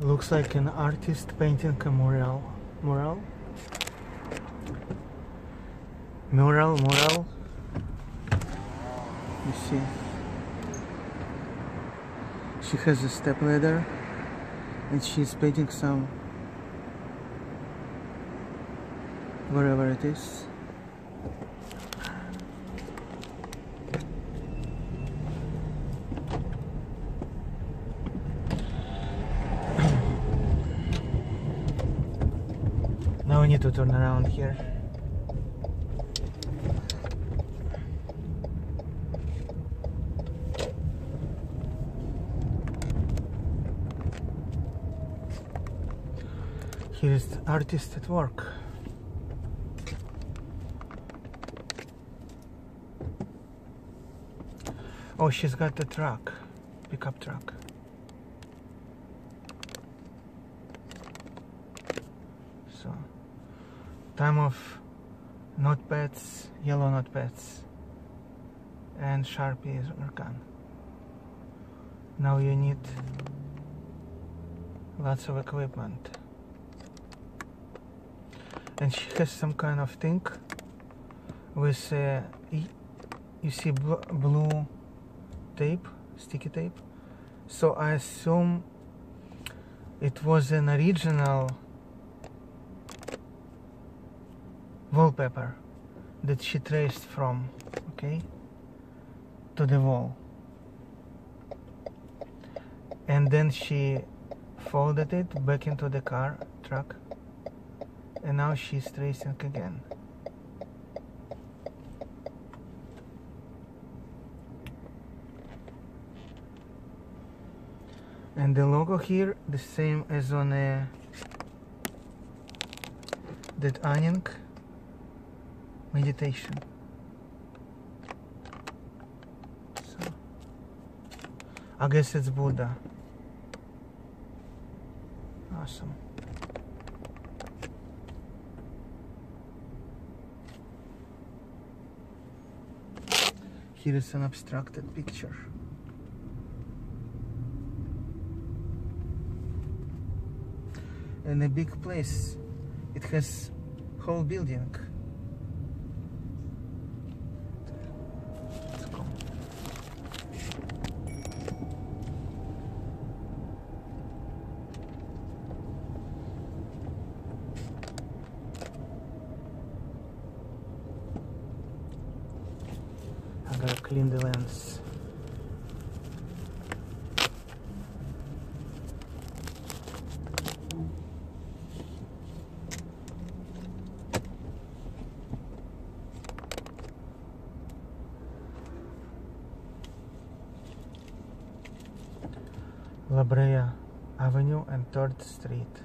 Looks like an artist painting a mural. Mural? Mural, mural. You see. She has a step ladder and she's painting some wherever it is. We need to turn around here. Here is the artist at work. Oh, she's got the truck, pickup truck. So, time of notepads, yellow notepads, and sharpies are gone. Now you need lots of equipment. And she has some kind of thing with, uh, you see, bl- blue tape, sticky tape. So I assume it was an original wallpaper that she traced from, okay, to the wall. And then she folded it back into the car truck, and now she's tracing again. and the logo here the same as on uh, that Anyank meditation so I guess it's Buddha awesome here is an abstracted picture in a big place. It has whole building. Clean the lens. La Brea Avenue and 3rd Street.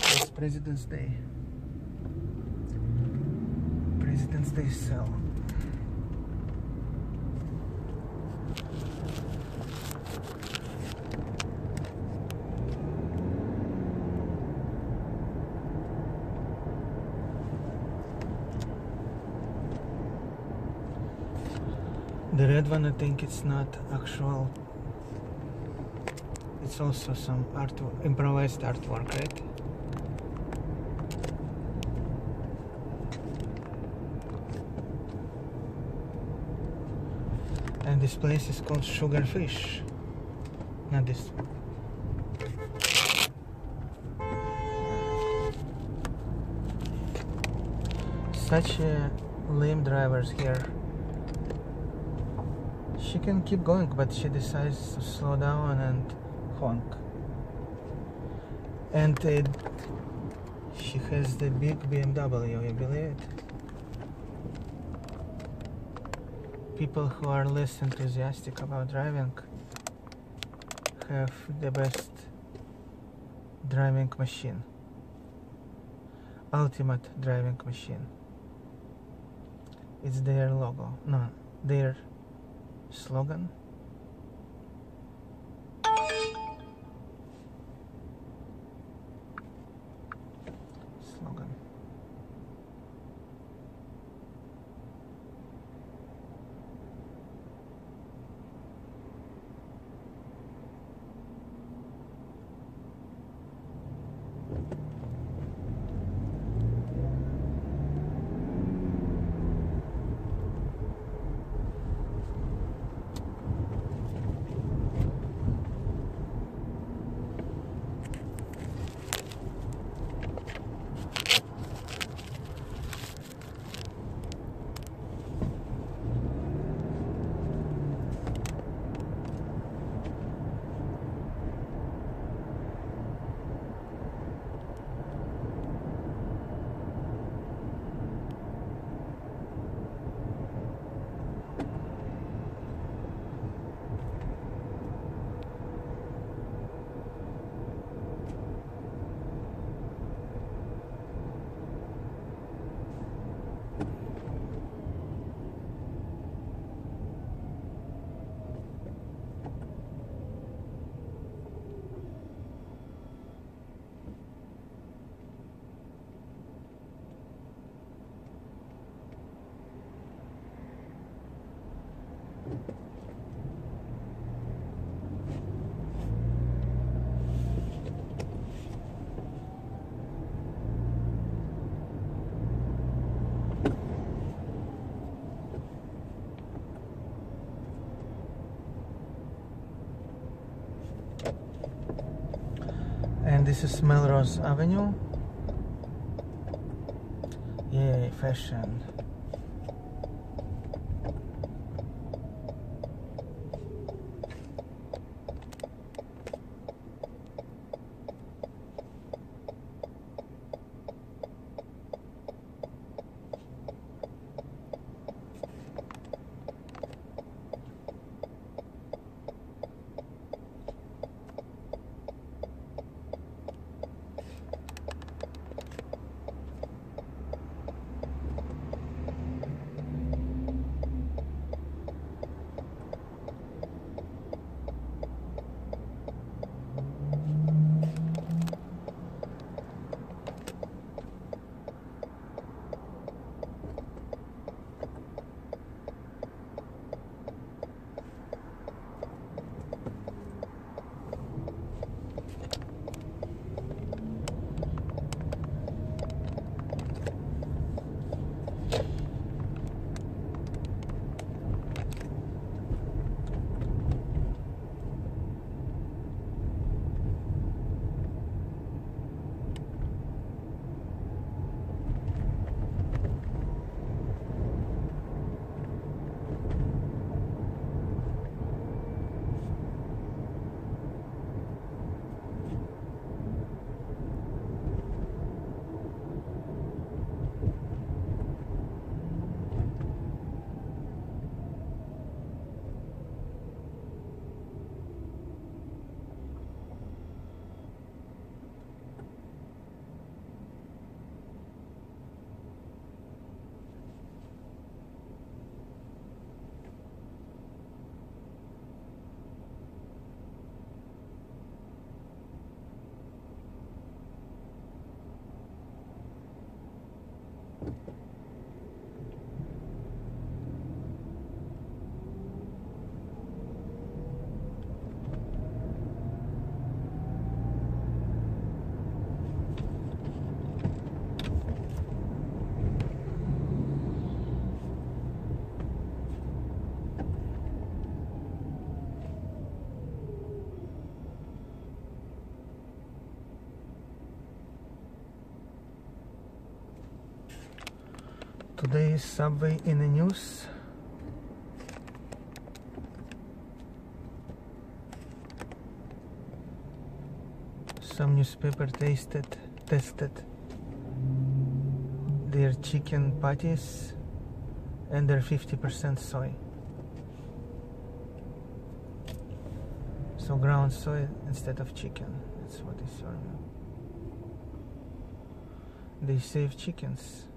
It's President's Day. President's Day sale. The red one, I think it's not actual. It's also some art, improvised artwork, right? And this place is called Sugarfish. Not this. Such uh, lame drivers here. She can keep going, but she decides to slow down and honk. And uh, she has the big BMW, you believe it? People who are less enthusiastic about driving have the best driving machine. Ultimate driving machine. It's their logo. No, their slogan. This is Melrose Avenue. Yay, fashion. Today's subway in the news. Some newspaper tasted tested their chicken patties and they're 50% soy. So ground soy instead of chicken. That's what they serve. They save chickens.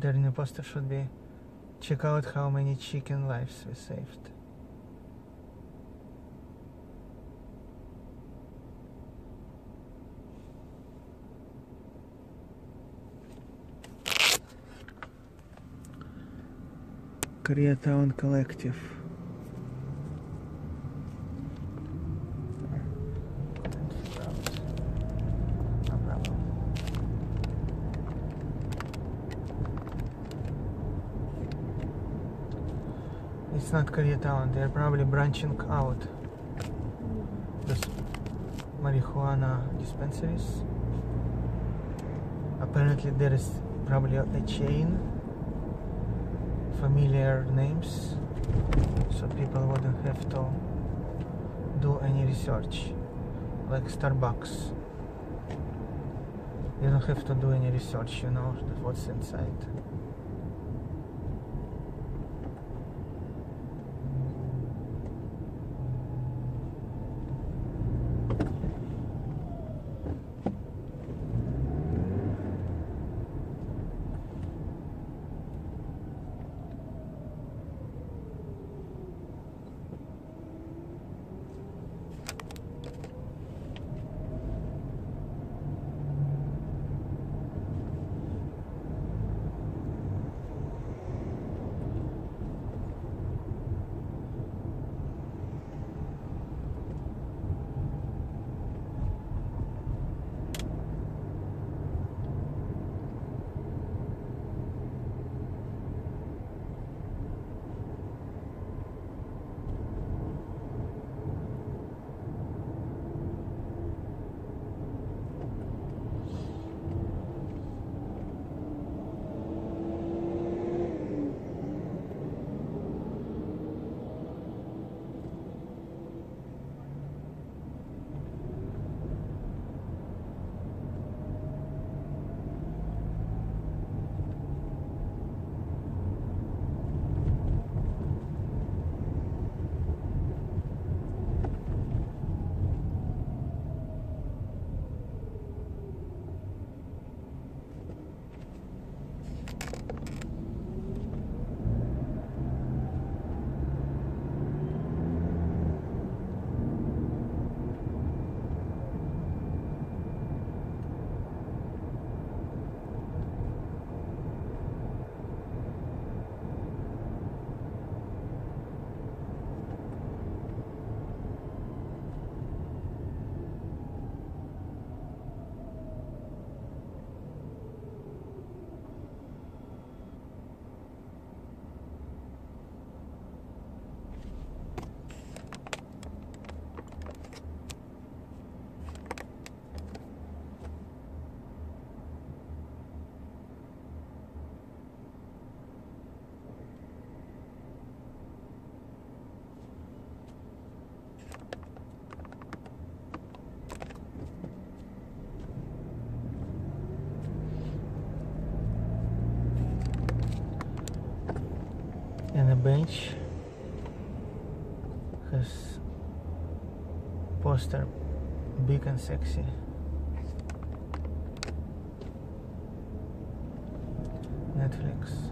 There new poster should be check out how many chicken lives we saved. Koreatown Collective. Couldn't figure out. No problem. Not Koreatown, they're probably branching out. Those marijuana dispensaries. Apparently there is probably a chain. Familiar names. So people wouldn't have to do any research. Like Starbucks. You don't have to do any research you know what's inside bench. Has poster big and sexy. Netflix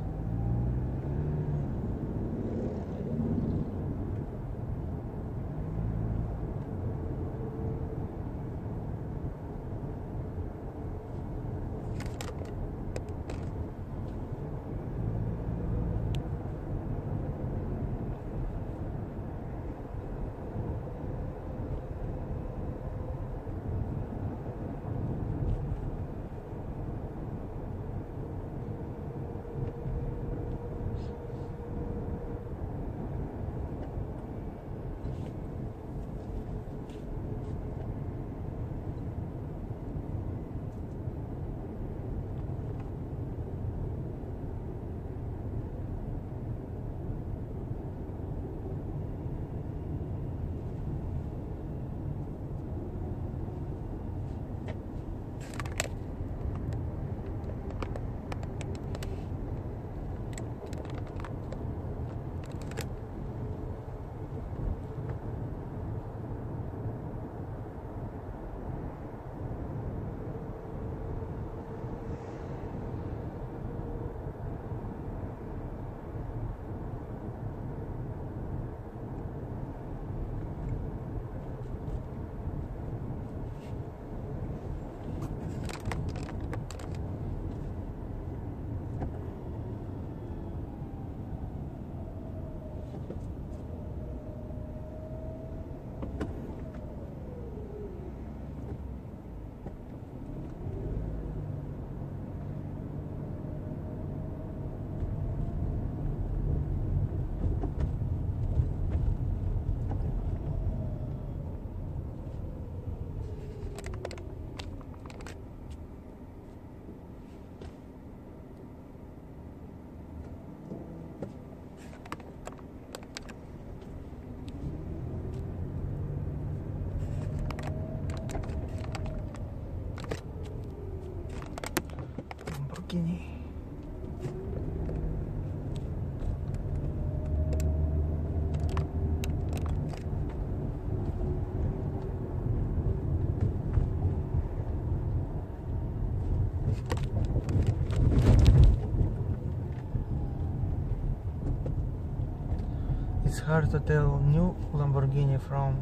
hard to tell new Lamborghini from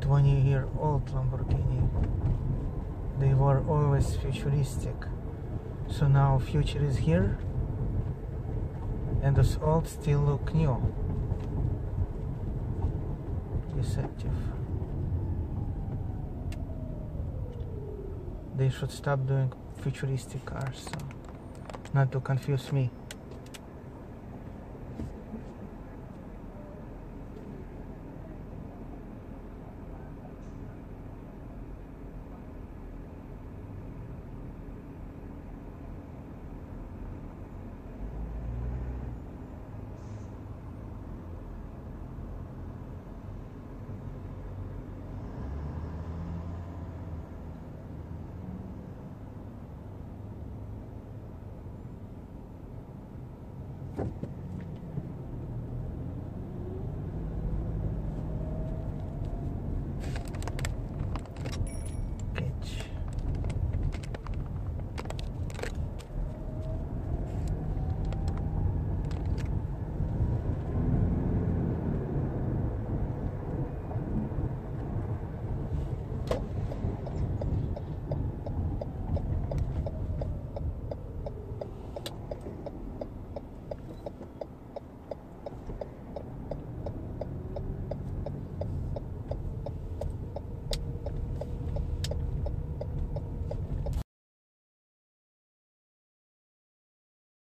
20 year old Lamborghini. They were always futuristic. So now future is here and those old still look new. Deceptive. They should stop doing futuristic cars so not to confuse me.